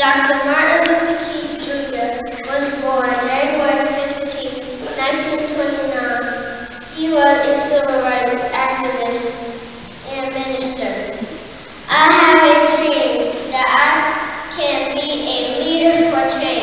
Dr. Martin Luther King Jr. was born January 15, 1929. He was a civil rights activist and minister. I have a dream that I can be a leader for change,